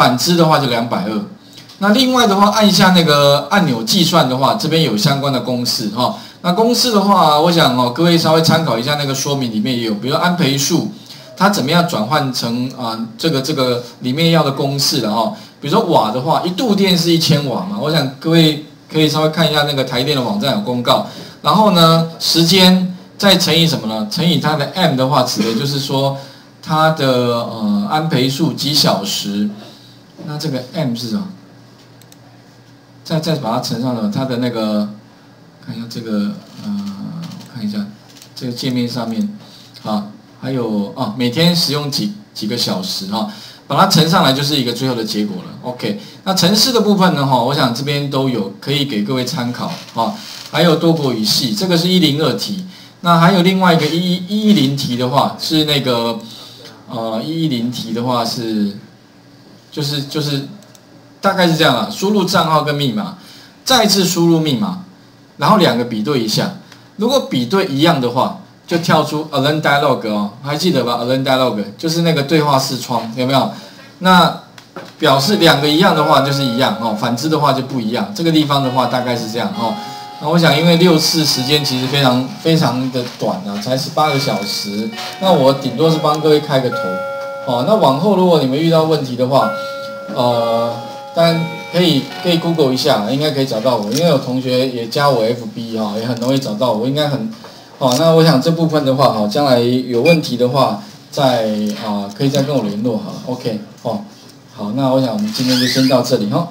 反之的话就两百二。那另外的话，按一下那个按钮计算的话，这边有相关的公式哈。那公式的话，我想哦，各位稍微参考一下那个说明里面也有，比如安培数，它怎么样转换成啊这个这个里面要的公式了哈。比如说瓦的话，一度电是一千瓦嘛，我想各位可以稍微看一下那个台电的网站有公告。然后呢，时间再乘以什么呢？乘以它的 m 的话，指的就是说它的呃安培数几小时。那这个 m 是什么？再再把它乘上了它的那个，看一下这个呃，看一下这个界面上面啊，还有啊，每天使用几几个小时啊。把它乘上来就是一个最后的结果了。OK，那城市的部分呢？哈，我想这边都有可以给各位参考啊。还有多国语系，这个是一零二题。那还有另外一个一一一零题的话，是那个呃一一零题的话是，就是就是大概是这样啊。输入账号跟密码，再次输入密码，然后两个比对一下，如果比对一样的话。就跳出 Alan Dialog 哦，还记得吧？Alan Dialog 就是那个对话视窗，有没有？那表示两个一样的话就是一样哦，反之的话就不一样。这个地方的话大概是这样哦。那我想，因为六次时间其实非常非常的短啊，才十八个小时。那我顶多是帮各位开个头哦。那往后如果你们遇到问题的话，呃，当然可以可以 Google 一下，应该可以找到我，因为有同学也加我 FB 哈，也很容易找到我，应该很。哦，那我想这部分的话，哈，将来有问题的话，再啊，可以再跟我联络，哈，OK，哦，好，那我想我们今天就先到这里，哈。